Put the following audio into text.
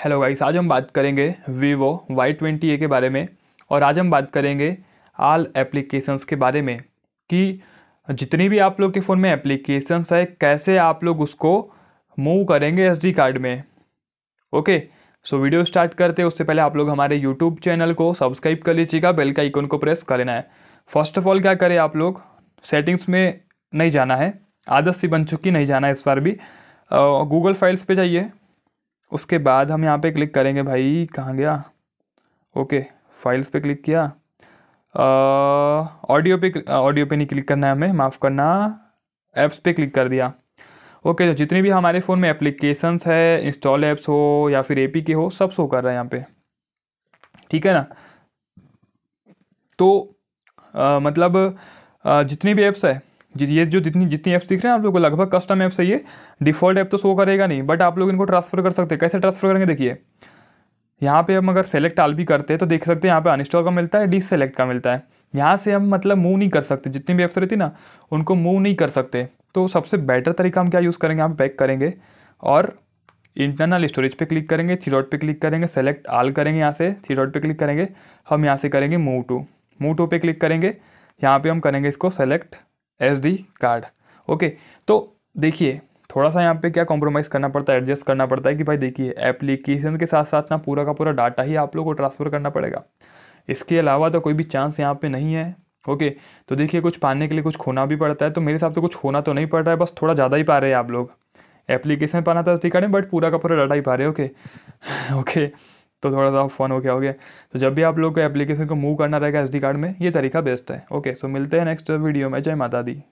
Hello guys आज हम बात करेंगे वीवो वाई ट्वेंटी ए के बारे में और आज हम बात करेंगे आल एप्लीकेशंस के बारे में कि जितनी भी आप लोग के फ़ोन में एप्लीकेशंस है, कैसे आप लोग उसको मूव करेंगे एसडी कार्ड में। ओके सो वीडियो स्टार्ट करते हैं। उससे पहले आप लोग हमारे यूट्यूब चैनल को सब्सक्राइब कर लीजिएगा बेल का आइकन को प्रेस कर लेना है। फ़र्स्ट ऑफ़ ऑल क्या करें आप लोग? सेटिंग्स में नहीं जाना है। आदत सी बन चुकी, नहीं जाना है इस बार भी। गूगल फाइल्स पे जाइए। उसके बाद हम यहाँ पे क्लिक करेंगे भाई। कहाँ गया? ओके फाइल्स पे क्लिक किया। ऑडियो पे ऑडियो पे नहीं क्लिक करना है हमें माफ़ करना। ऐप्स पे क्लिक कर दिया। ओके तो जितनी भी हमारे फ़ोन में एप्लीकेशंस है इंस्टॉल ऐप्स हो या फिर ए के हो सब शो कर रहा है यहाँ पे। ठीक है ना? तो आ, मतलब आ, जितनी भी ऐप्स है ये जो जितनी जितनी ऐप्स दिख रहे हैं आप लोग को, लगभग कस्टम ऐप्स है ये। डिफ़ॉल्ट ऐप तो शो करेगा नहीं बट आप लोग इनको ट्रांसफ़र कर सकते हैं। कैसे ट्रांसफ़र करेंगे, देखिए। यहाँ पे हम अगर सेलेक्ट आल भी करते हैं तो देख सकते हैं यहाँ पे अनस्टॉल का मिलता है डी सेलेक्ट का मिलता है। यहाँ से हम मतलब मूव नहीं कर सकते। जितनी भी ऐप्स रहती ना, उनको मूव नहीं कर सकते। तो सबसे बेटर तरीका हम क्या यूज़ करेंगे हम बैक करेंगे। और इंटरनल स्टोरेज पे क्लिक करेंगे थ्री डॉट पे क्लिक करेंगे सेलेक्ट आल करेंगे यहाँ से थ्री डॉट पे क्लिक करेंगे। हम यहाँ से करेंगे मूव टू मूव टू पे क्लिक करेंगे। यहाँ पे हम करेंगे इसको select S D card okay तो देखिए, थोड़ा सा यहाँ पे क्या कॉम्प्रोमाइज़ करना पड़ता है एडजस्ट करना पड़ता है कि भाई देखिए एप्लीकेशन के साथ साथ ना पूरा का पूरा डाटा ही आप लोग को ट्रांसफ़र करना पड़ेगा। इसके अलावा तो कोई भी चांस यहाँ पे नहीं है। ओके तो देखिए, कुछ पाने के लिए कुछ खोना भी पड़ता है तो मेरे हिसाब से कुछ खोना तो नहीं पड़ रहा है, बस थोड़ा ज़्यादा ही पा रहे हैं आप लोग। एप्लीकेशन पाना था एस में बट पूरा का पूरा डाटा ही पा रहे ओके ओके तो थोड़ा सा फ़न हो गया हो गया तो जब भी आप लोग को एप्लीकेशन को मूव करना रहेगा एस कार्ड में, ये तरीका बेस्ट है ओके सो मिलते हैं नेक्स्ट वीडियो में. जय माता दी.